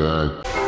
that.